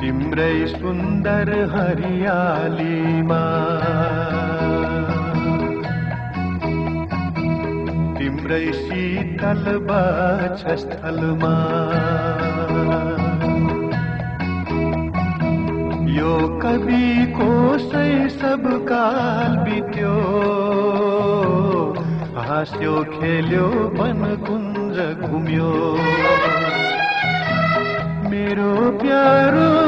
तिम्रै सुन्दर हरियालीमा तिम्रै शीतल स्थलमा यो कविको सब काल बित्यो। हाँस्यो खेल्यो वन कुञ्ज घुम्यो। मेरो प्यारो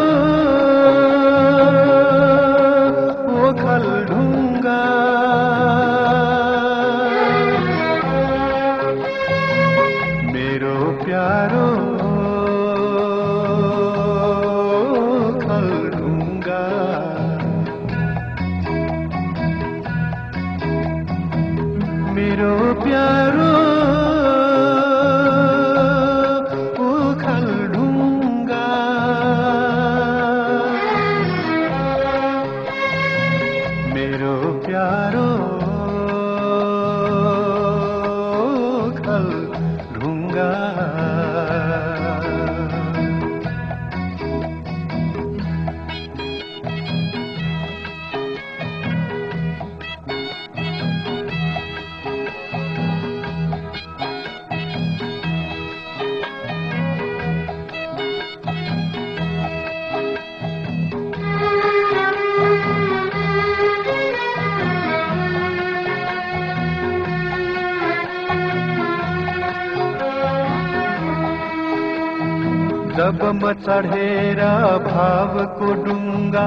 जब म चढेर भावको डुङ्गा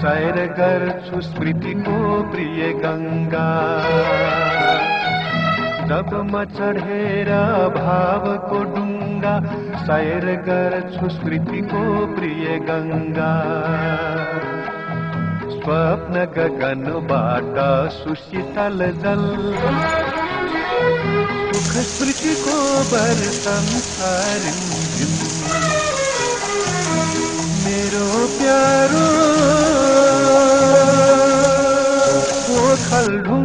सैर गर्छु स्मृतिको प्रिय गङ्गा जब म चढेर भावको डुङ्गा सैर गर्छु स्मृतिको प्रिय गङ्गा स्वप्न गगनबाट सुशीतल जल। सुख स्मृति को बर संसार मेरो प्यारो वो खल ढूंढ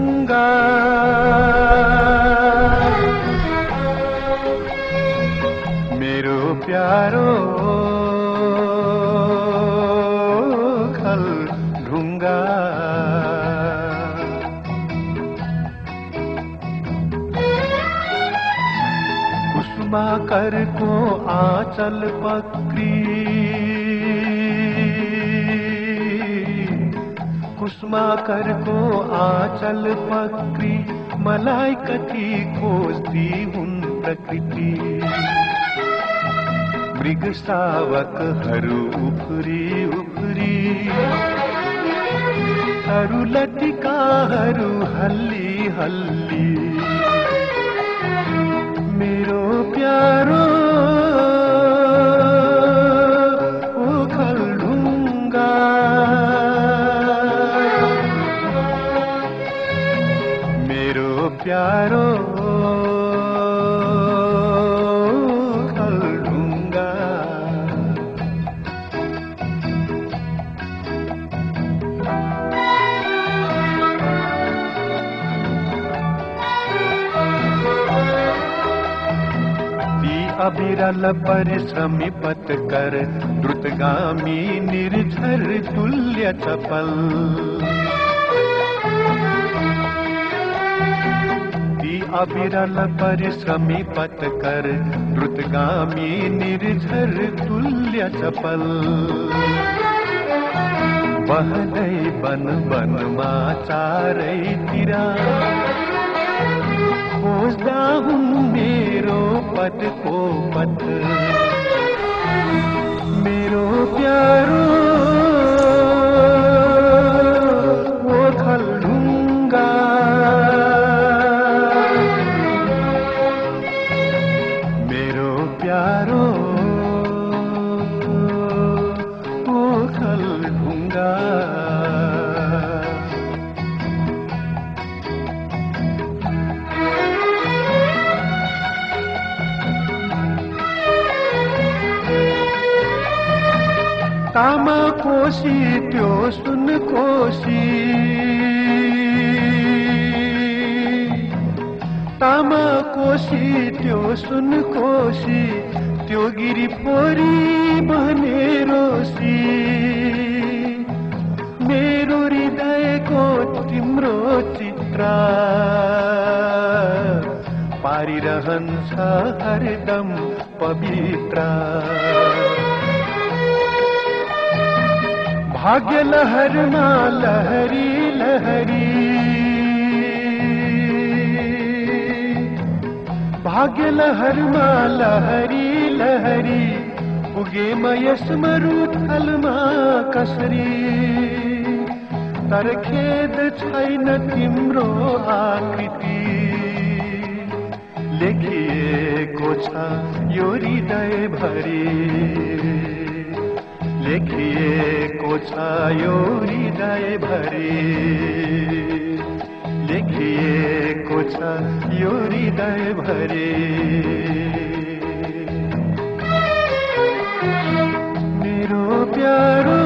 कर को आचल पक्री कुष्मा कर को आचल पक्री मलाई कथी खोजती हूँ प्रकृति। मृग सावक हरु उफरी उफरी हरु लटिका, हरु हल्ली हल्ली। मेरो विरल परिश्रमिपत कर, द्रुतगामी निर्झर तुल्य चपल अविरल परिश्रमी पत कर, द्रुतगामी निर्झर तुल्य चपल बह गई बन बन माचारई तिरा। खोजदा हूँ मेरो पदको पथ। मेरो प्यारो ओखल ढुङ्गा मेरो प्यारो कोसी त्यो सुन कोसी तामा कोसी त्यो सुन कोसी त्यो गिरी पोरी भने रोसी मेरो हृदयको तिम्रो चित्र। पारिरहन्छ हरदम पवित्र। भाग्य लहरमा लहरी लहरी भाग्य लहरमा लहरी लहरी पुगे म यस मरुथलमा कसरी? तर खेद छैन तिम्रो आकृति। लेखिएको छ यो हृदय भरि। लेखिएको छ यो हृदय भरि। लेखिएको छ यो हृदय भरि। मेरो प्यारो